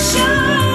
show.